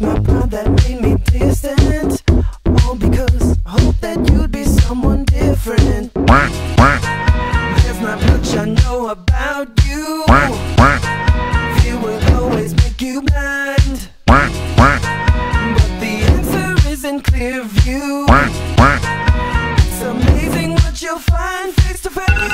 my pride that made me distant. All because I hoped that you'd be someone different. There's not much I know about you. Fear will always make you blind. But the answer is in clear view. It's amazing what you'll find face to face.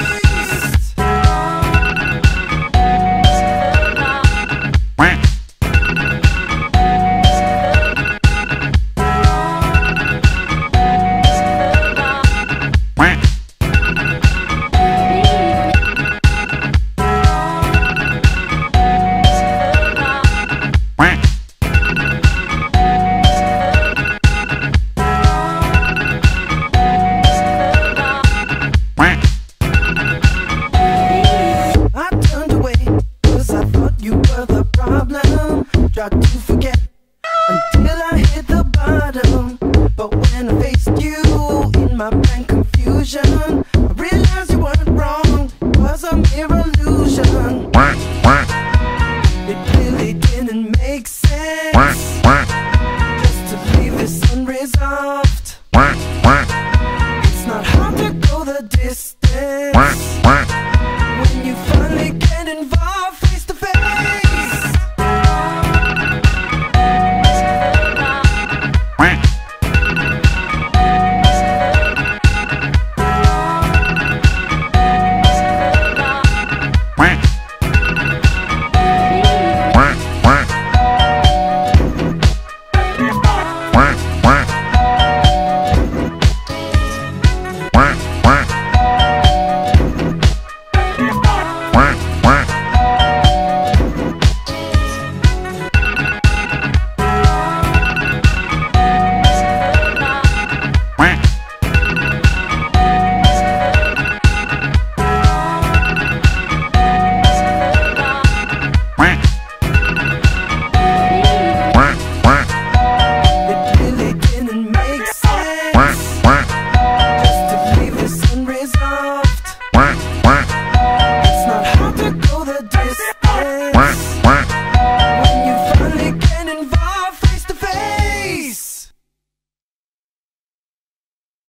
I do forget until I hit the bottom. But when I faced you in my blank confusion, I realized you weren't wrong. It was a mere illusion. It really didn't make sense just to leave this unresolved. It's not hard to go the distance.